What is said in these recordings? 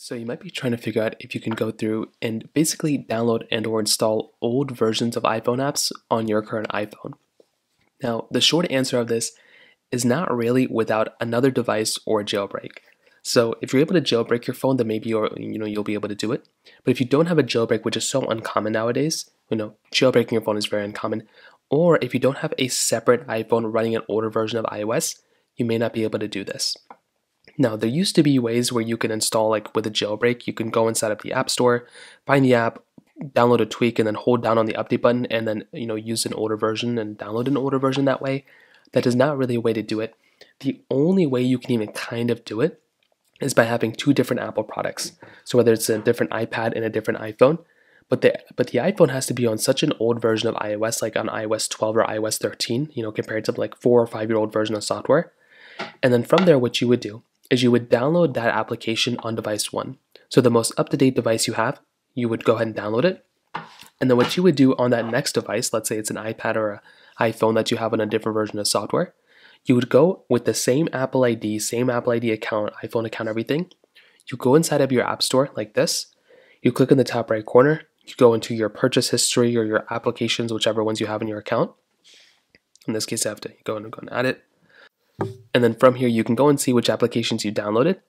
So you might be trying to figure out if you can go through and basically download and or install old versions of iPhone apps on your current iPhone. Now, the short answer of this is not really without another device or jailbreak. So if you're able to jailbreak your phone, then maybe you're, you know you'll be able to do it. But if you don't have a jailbreak, which is so uncommon nowadays, you know jailbreaking your phone is very uncommon. Or if you don't have a separate iPhone running an older version of iOS, you may not be able to do this. Now, there used to be ways where you can install, like with a jailbreak, you can go inside of the App Store, find the app, download a tweak, and then hold down on the update button, and then you know use an older version and download an older version that way. That is not really a way to do it. The only way you can even kind of do it is by having two different Apple products. So whether it's a different iPad and a different iPhone, but the but the iPhone has to be on such an old version of iOS, like on iOS 12 or iOS 13, you know, compared to like four or five year old version of software. And then from there, what you would do is you would download that application on device one. So the most up-to-date device you have, you would go ahead and download it. And then what you would do on that next device, let's say it's an iPad or an iPhone that you have on a different version of software, you would go with the same Apple ID, same Apple ID account, iPhone account, everything. You go inside of your App Store like this. You click in the top right corner. You go into your purchase history or your applications, whichever ones you have in your account. In this case, I have to go and go and add it. And then from here, you can go and see which applications you downloaded.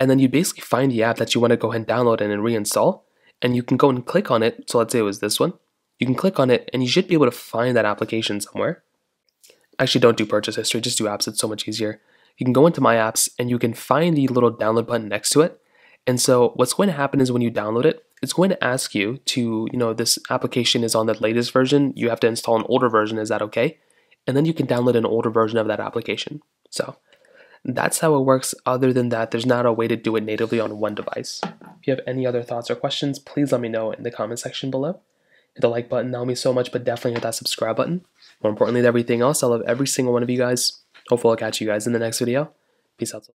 And then you basically find the app that you want to go ahead and download and reinstall. And you can go and click on it. So let's say it was this one. You can click on it and you should be able to find that application somewhere. Actually, don't do purchase history, just do apps. It's so much easier. You can go into My Apps and you can find the little download button next to it. And so what's going to happen is when you download it, it's going to ask you to, you know, this application is on the latest version. You have to install an older version. Is that okay? And then you can download an older version of that application. So that's how it works. Other than that, there's not a way to do it natively on one device. If you have any other thoughts or questions, please let me know in the comment section below. Hit the like button, that will mean so much, but definitely hit that subscribe button. More importantly than everything else, I love every single one of you guys. Hopefully I'll catch you guys in the next video. Peace out.